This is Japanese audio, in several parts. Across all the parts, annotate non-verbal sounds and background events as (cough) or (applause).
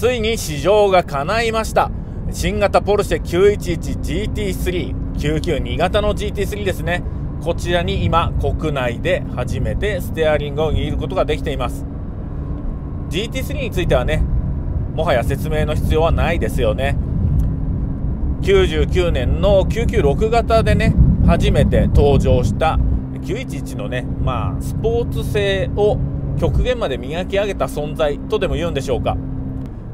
ついに試乗が叶いました。新型ポルシェ 911GT3 992型の GT3 ですね。こちらに今国内で初めてステアリングを握ることができています。GT3 についてはねもはや説明の必要はないですよね。99年の996型でね初めて登場した911のねまあスポーツ性を極限まで磨き上げた存在とでも言うんでしょうか。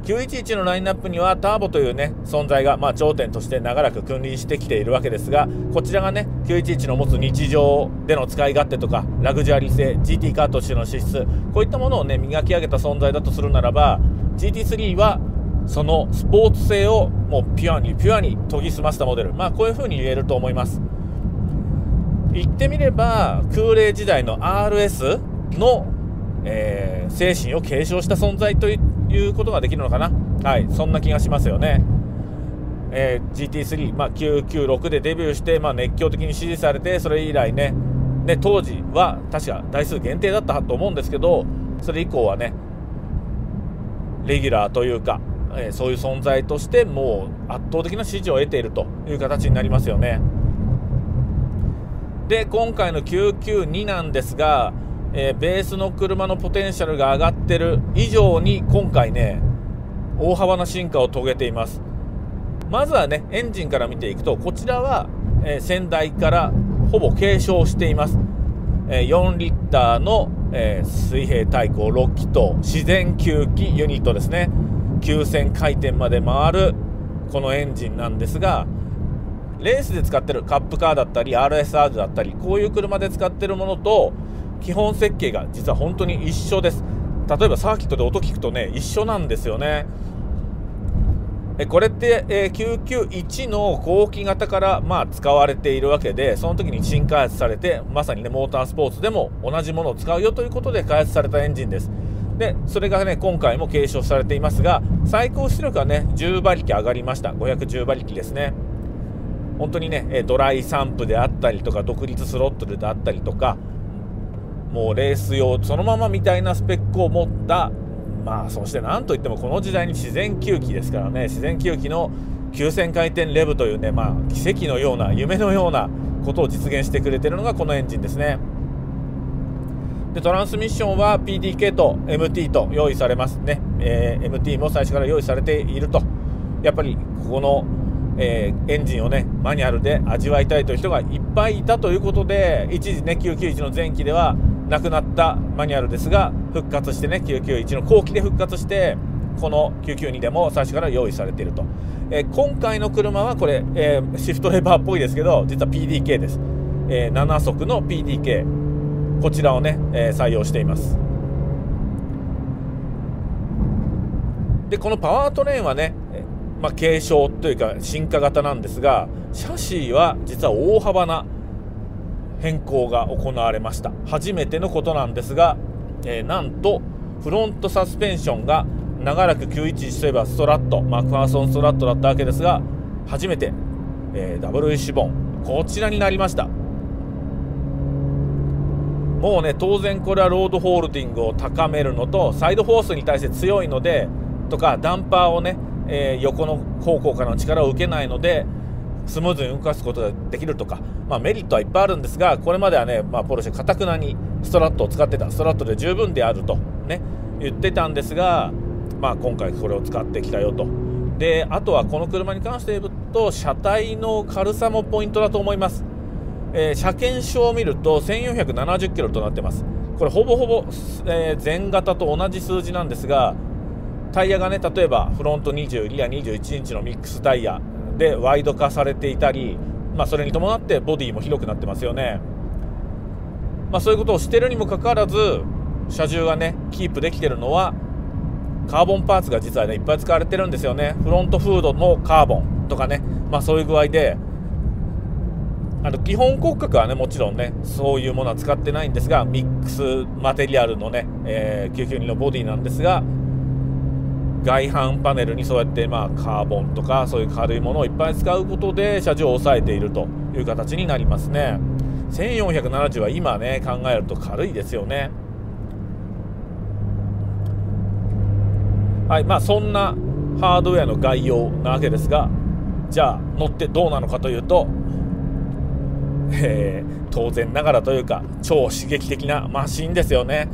911のラインナップにはターボというね存在がまあ頂点として長らく君臨してきているわけですがこちらがね911の持つ日常での使い勝手とかラグジュアリー性 GT カーとしての資質こういったものをね磨き上げた存在だとするならば GT3 はそのスポーツ性をもうピュアにピュアに研ぎ澄ませたモデル。まあこういう風に言えると思います。言ってみれば空冷時代の RS の、えー、精神を継承した存在ということができるのかな？はいそんな気がしますよね。えー、GT3、まあ、996でデビューして、まあ、熱狂的に支持されてそれ以来ね。ね当時は確か台数限定だったと思うんですけどそれ以降はねレギュラーというかえそういう存在としてもう圧倒的な支持を得ているという形になりますよね。で今回の992なんですが、えー、ベースの車のポテンシャルが上がってる。以上に今回ね大幅な進化を遂げています。まずはねエンジンから見ていくとこちらは、えー、先代からほぼ継承しています、えー、4リッターの、え水平対向6気筒自然吸気ユニットですね。9000回転まで回るこのエンジンなんですがレースで使ってるカップカーだったり RSR だったりこういう車で使ってるものと基本設計が実は本当に一緒です。例えばサーキットで音聞くとね一緒なんですよね。これって、え、991の後期型から、まあ、使われているわけでその時に新開発されてまさにねモータースポーツでも同じものを使うよということで開発されたエンジンです。でそれがね今回も継承されていますが最高出力はね10馬力上がりました。510馬力ですね。本当にねドライ散布であったりとか独立スロットルであったりとかもうレース用そのままみたいなスペックを持った。まあそして何といってもこの時代に自然吸気ですからね。自然吸気の9000回転レブというねまあ奇跡のような夢のようなことを実現してくれてるのがこのエンジンですね。でトランスミッションは PDK と MT と用意されますね、えー、MT も最初から用意されていると。やっぱりここの、えー、エンジンをねマニュアルで味わいたいという人がいっぱいいたということで一時ね991の前期ではなくなったマニュアルですが復活してね991の後期で復活してこの992でも最初から用意されていると、えー、今回の車はこれ、えー、シフトレバーっぽいですけど実は PDK です、えー、7速の PDK こちらをね、えー、採用しています。でこのパワートレーンはね、まあ、継承というか進化型なんですがシャシーは実は大幅な変更が行われました。初めてのことなんですが、えー、なんとフロントサスペンションが長らく911といえばストラットマクファーソンストラットだったわけですが初めて、えー、ダブルイシボンこちらになりました。もうね当然これはロードホールディングを高めるのとサイドフォースに対して強いのでとかダンパーをね、えー、横の方向からの力を受けないのでスムーズに動かすことができるとか、まあ、メリットはいっぱいあるんですがこれまではね、まあ、ポルシェかたくなにストラットを使ってたストラットで十分であるとね言ってたんですが、まあ、今回これを使ってきたよと。であとはこの車に関して言うと車体の軽さもポイントだと思います。えー、車検証を見ると1470キロとなってます。これほぼほぼ、えー、全型と同じ数字なんですがタイヤがね例えばフロント20リア21インチのミックスタイヤでワイド化されていたり、まあ、それに伴ってボディも広くなってますよね、まあ、そういうことをしてるにもかかわらず車重がねキープできてるのはカーボンパーツが実はねいっぱい使われてるんですよね。フロントフードのカーボンとかね、まあ、そういう具合であの基本骨格はねもちろんねそういうものは使ってないんですがミックスマテリアルのね、えー、992のボディなんですが外反パネルにそうやってまあカーボンとかそういう軽いものをいっぱい使うことで車重を抑えているという形になりますね。1470は今ね考えると軽いですよね。はいまあそんなハードウェアの概要なわけですがじゃあ乗ってどうなのかというと、えー、当然ながらというか超刺激的なマシンですよね、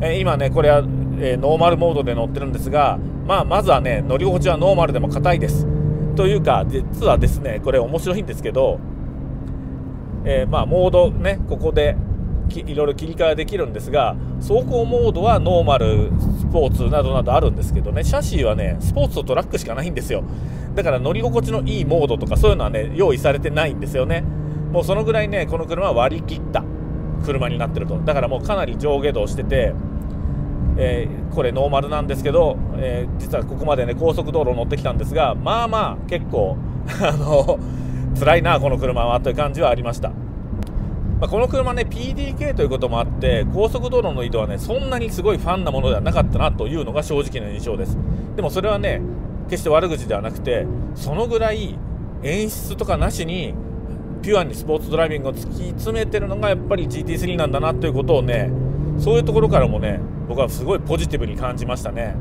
えー、今ねこれは、えー、ノーマルモードで乗ってるんですが、まあ、まずはね乗り心地はノーマルでも硬いです。というか実はですねこれ面白いんですけど、えまあモードねここでいろいろ切り替えできるんですが走行モードはノーマルスポーツなどなどあるんですけどねシャシーはねスポーツとトラックしかないんですよ。だから乗り心地のいいモードとかそういうのはね用意されてないんですよね。もうそのぐらいねこの車は割り切った車になってると。だからもうかなり上下動してて、えー、これノーマルなんですけど、えー、実はここまでね高速道路乗ってきたんですがまあまあ結構 (laughs) あの辛いなこの車はという感じはありました。まあ、この車ね PDK ということもあって高速道路の移動はねそんなにすごいファンなものではなかったなというのが正直な印象です。でもそれはね決して悪口ではなくてそのぐらい演出とかなしにピュアにスポーツドライビングを突き詰めてるのがやっぱり GT3 なんだなということをねそういうところからもね僕はすごいポジティブに感じましたね。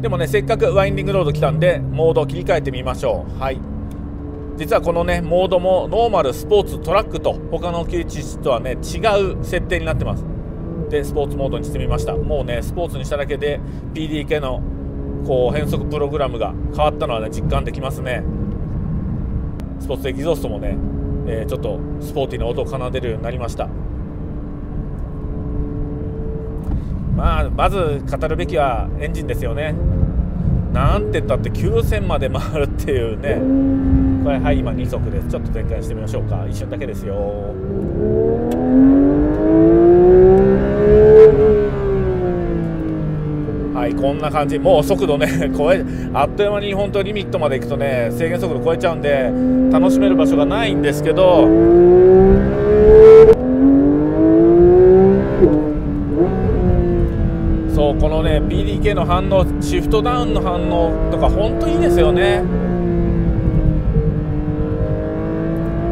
でもねせっかくワインディングロード来たんでモードを切り替えてみましょう。はい。実はこのねモードもノーマルスポーツトラックと他の911とはね違う設定になってます。でスポーツモードにしてみました。もうねスポーツにしただけで PDK のこう変速プログラムが変わったのはね実感できますね。スポーツエキゾーストもね、えー、ちょっとスポーティーな音を奏でるようになりました。まあまず語るべきはエンジンですよね。なんて言ったって9000まで回るっていうね。これはい今2速です。ちょっと展開してみましょうか。一瞬だけですよ。はいこんな感じ。もう速度ね (laughs) 超えあっという間に本当リミットまで行くとね制限速度超えちゃうんで楽しめる場所がないんですけど。そうこのね PDK の反応シフトダウンの反応とか本当いいですよね。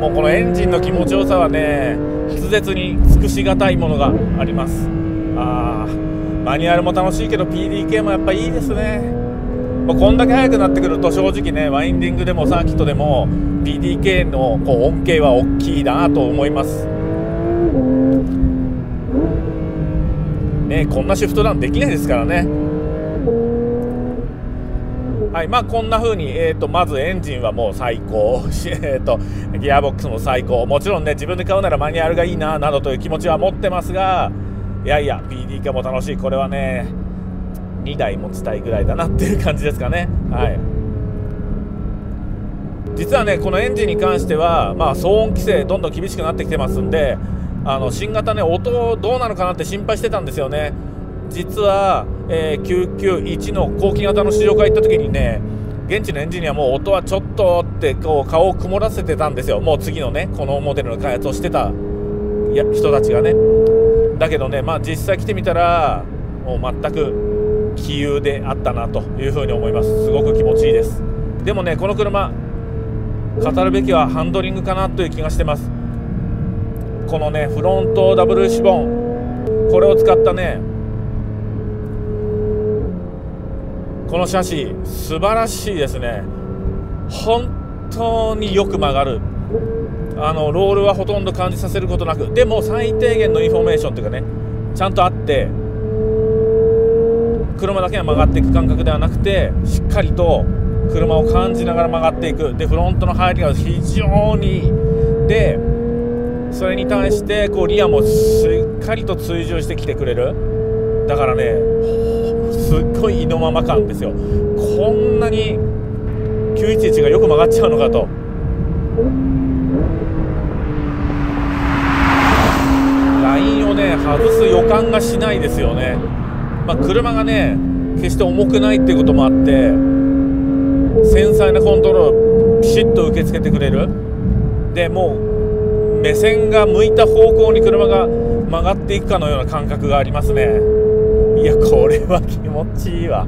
もうこのエンジンの気持ちよさはね筆舌に尽くしがたいものがあります。あマニュアルも楽しいけど PDK もやっぱいいですね。もうこんだけ速くなってくると正直ねワインディングでもサーキットでも PDK のこう恩恵は大きいなと思います。ね、こんなシフトダウンできないですからね。はいまあ、こんな風に、えーと、まずエンジンはもう最高、(laughs) えーと、ギアボックスも最高、もちろんね自分で買うならマニュアルがいいななどという気持ちは持ってますが、いやいや、PDK も楽しい、これはね、2台持ちたいぐらいだなっていう感じですかね。はい。実はね、このエンジンに関しては、まあ、騒音規制、どんどん厳しくなってきてますんで、あの新型ね音どうなのかなって心配してたんですよね。実は、えー、991の後期型の試乗会行った時にね現地のエンジニアもう音はちょっとってこう顔を曇らせてたんですよ。もう次のねこのモデルの開発をしてた人たちがね。だけどねまあ実際来てみたらもう全く気有であったなというふうに思います。すごく気持ちいいです。でもねこの車語るべきはハンドリングかなという気がしてます。このねフロントダブルウィッシュボーンこれを使ったねこのシャシー素晴らしいですね。本当によく曲がる。あのロールはほとんど感じさせることなくでも最低限のインフォメーションというかねちゃんとあって車だけが曲がっていく感覚ではなくてしっかりと車を感じながら曲がっていく。でフロントの入りが非常にでそれに対してこうリアもしっかりと追従してきてくれる。だからねすっごい意のまま感ですよ。こんなに911がよく曲がっちゃうのかと。ラインをね外す予感がしないですよね、まあ、車がね決して重くないっていうこともあって繊細なコントロールをピシッと受け付けてくれる。でもう目線が向いた方向に車が曲がっていくかのような感覚がありますね。いやこれは気持ちいいわ。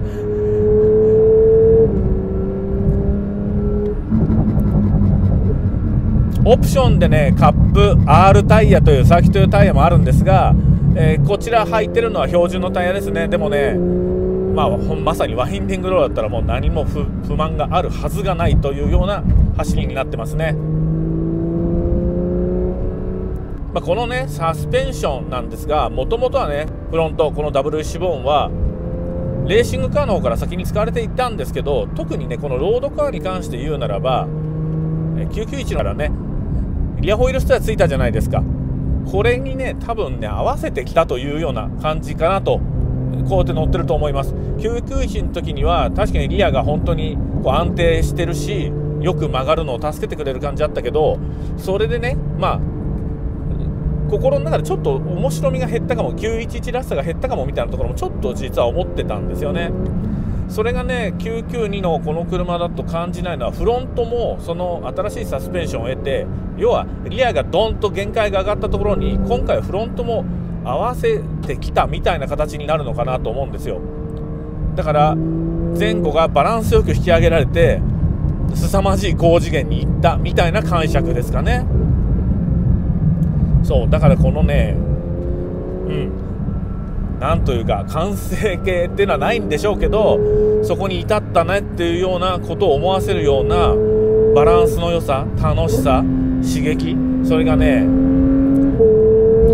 オプションでねカップ R タイヤというサーキット用タイヤもあるんですがえー、こちら履いてるのは標準のタイヤですねでもねまあ、まさにワインディングローだったらもう何も不満があるはずがないというような走りになってますね。まあ、このねサスペンションなんですがもともとはねフロントこの W シボーンはレーシングカーの方から先に使われていたんですけど特にねこのロードカーに関して言うならば991からねリアホイールスタイルついたじゃないですか。これにね多分ね合わせてきたというような感じかなとこうやって乗ってると思います。991の時には確かにリアが本当にこう安定してるしよく曲がるのを助けてくれる感じだったけどそれでねまあ心の中でちょっと面白みが減ったかも911らしさが減ったかもみたいなところもちょっと実は思ってたんですよね。それがね992のこの車だと感じないのはフロントもその新しいサスペンションを得て要はリアがドンと限界が上がったところに今回フロントも合わせてきたみたいな形になるのかなと思うんですよ。だから前後がバランスよく引き上げられて凄まじい高次元に行ったみたいな感触ですかね。そうだからこのねうん。なんというか完成形っていうのはないんでしょうけどそこに至ったねっていうようなことを思わせるようなバランスの良さ楽しさ刺激それがね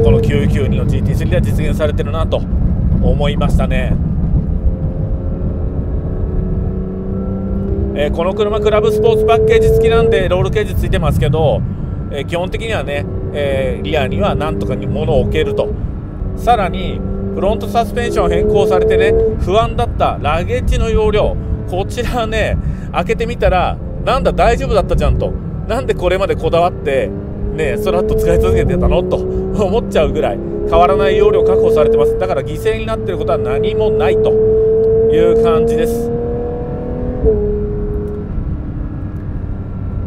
この992の GT3 では実現されてるなと思いましたね。えー、この車クラブスポーツパッケージ付きなんでロールケージ付いてますけど、えー、基本的にはねえー、リアにはなんとかに物を置けるとさらにフロントサスペンション変更されてね不安だったラゲッジの容量。こちらね開けてみたらなんだ大丈夫だったじゃんと。なんでこれまでこだわってねストラット使い続けてたの？と思っちゃうぐらい変わらない容量確保されてます。だから犠牲になってることは何もないと。いう感じです。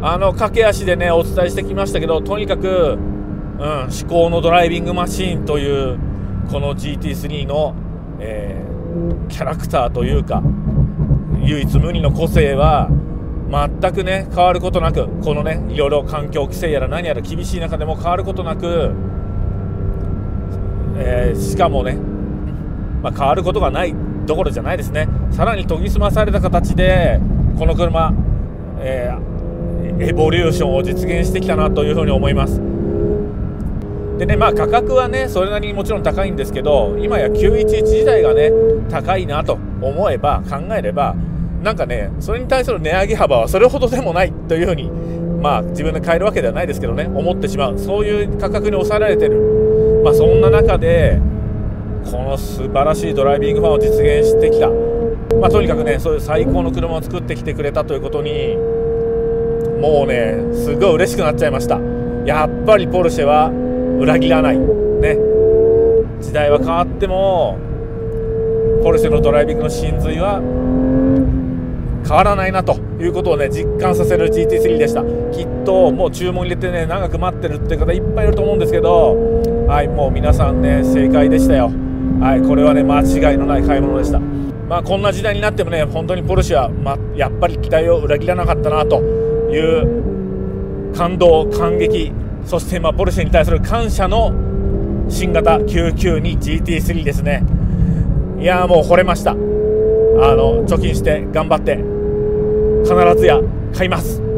あの駆け足でねお伝えしてきましたけどとにかくうん、至高のドライビングマシーンというこの GT3 の、えー、キャラクターというか唯一無二の個性は全くね変わることなくこのねいろいろ環境規制やら何やら厳しい中でも変わることなく、えー、しかもね、まあ、変わることがないどころじゃないですねさらに研ぎ澄まされた形でこの車、えー、エボリューションを実現してきたなというふうに思います。でねまあ価格はねそれなりにもちろん高いんですけど今や911自体がね高いなと思えば考えればなんかねそれに対する値上げ幅はそれほどでもないというふうにまあ自分で買えるわけではないですけどね思ってしまうそういう価格に抑えられてる。まあそんな中でこの素晴らしいドライビングファンを実現してきた。まあとにかくねそういう最高の車を作ってきてくれたということにもうねすごい嬉しくなっちゃいました。やっぱりポルシェは裏切らない、ね、時代は変わってもポルシェのドライビングの真髄は変わらないなということをね実感させる GT3 でした。きっともう注文入れてね長く待ってるって方いっぱいいると思うんですけどはいもう皆さんね正解でしたよ。はいこれはね間違いのない買い物でした。まあこんな時代になってもね本当にポルシェは、ま、やっぱり期待を裏切らなかったなという感動感激そしてまあポルシェに対する感謝の新型 992GT3 ですね。いやもう惚れました。あの貯金して頑張って必ずや買います。